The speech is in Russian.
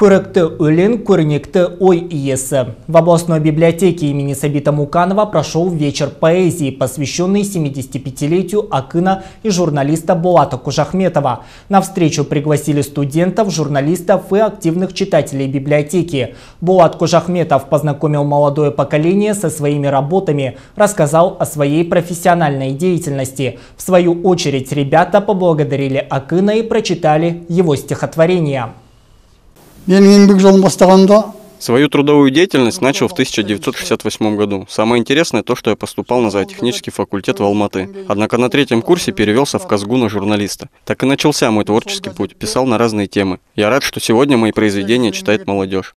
Көрікті өлен, көрнекті ой иесі. В областной библиотеке имени Сабита Муканова прошел вечер поэзии, посвященный 75-летию Акына и журналиста Булата Кужахметова. На встречу пригласили студентов, журналистов и активных читателей библиотеки. Булат Кужахметов познакомил молодое поколение со своими работами, рассказал о своей профессиональной деятельности. В свою очередь ребята поблагодарили Акына и прочитали его стихотворения. Свою трудовую деятельность начал в 1968 году. Самое интересное то, что я поступал на зоотехнический факультет в Алматы. Однако на третьем курсе перевелся в Казгу на журналиста. Так и начался мой творческий путь, писал на разные темы. Я рад, что сегодня мои произведения читает молодежь.